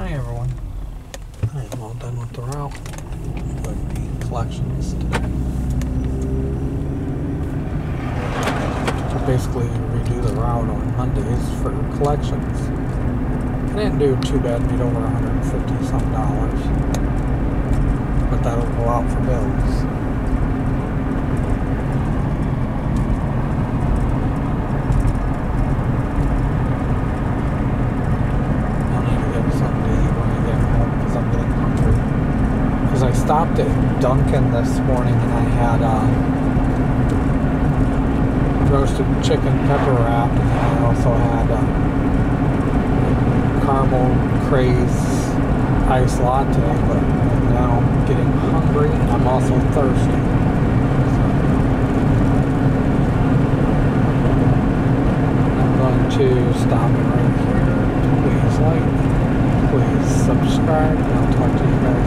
Hi everyone. I am all done with the route. With the collections today. I basically redo the route on Mondays for collections. I didn't do too bad, made over 150 some dollars. But that'll go out for bills. I'll need to get something to eat when I get home because I'm getting hungry. Because I stopped at Dunkin' this morning and I had a roasted chicken pepper wrap and I also had a caramel craze iced latte. But now I'm getting hungry and I'm also thirsty. I'm going to stop right here. Please like, please subscribe, and I'll talk to you guys